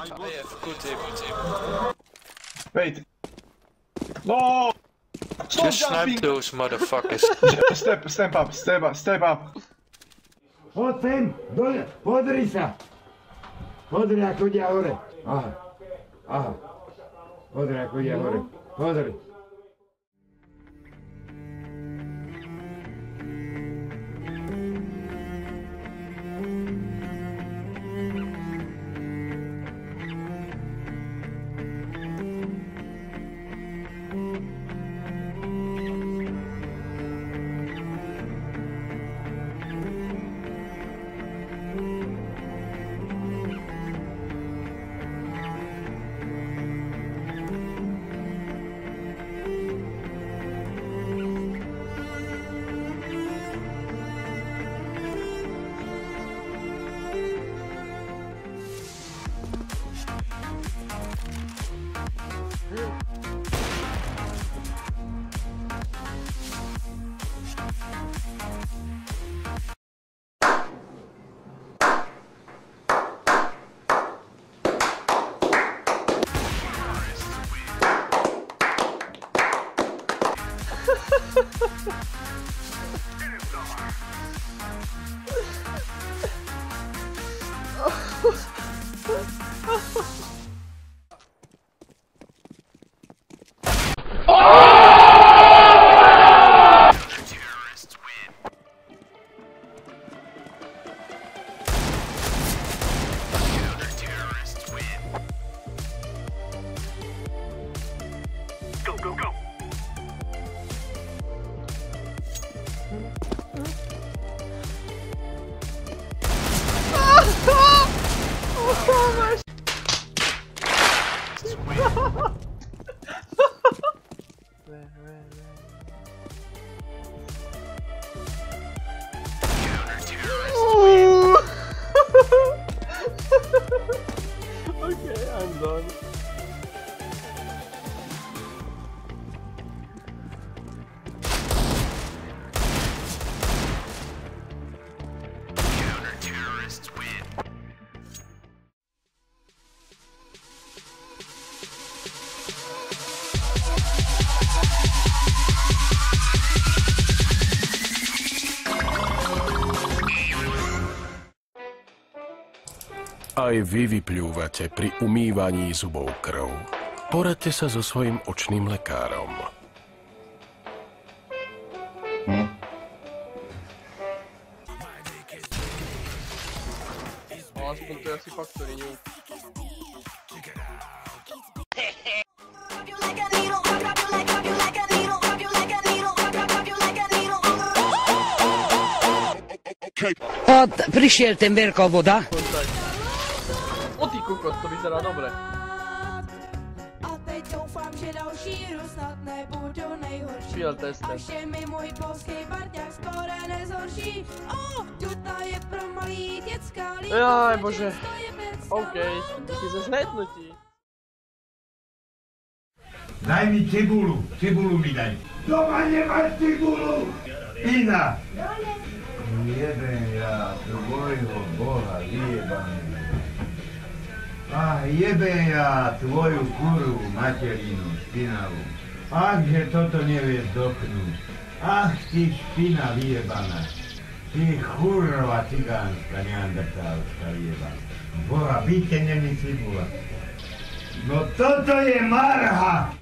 AF, good team. Wait. No! Stop Just snipe jumping! those motherfuckers. Step, step up, step up, step up. Poď sem, dole, podri sa. Podri, ako ide hore. Aha, aha. Podri, ako ide hore. Podri. It is summer. Aj vy vypľúvate pri umývaní zubov krv. Poradte sa so svojim očným lekárom. No, aspoň to je asi prišiel ten Verko voda. Vyzerá dobre. A teď doufám, že další hru snad nebudu nejhorší. Fiel tester. Až je mi můj polský parťák skoro nezhorší. O, tuta je pro malý děcka líto. Jaj, bože. OK, díky za zhlédnutí. Daj mi cibulu, cibulu mi daj. Doma nemáš cibulu. Ina. Jeden ja tvojho boha vyjebaný. Ach, jebem ja tvoju kurvu materinu špinavú. Ach, že toto nevieš doknúť. Ach, ty špina vyjebaná. Ty churva cigánska neandertálska vyjebaná. Boha, byte cibula. No toto je marha!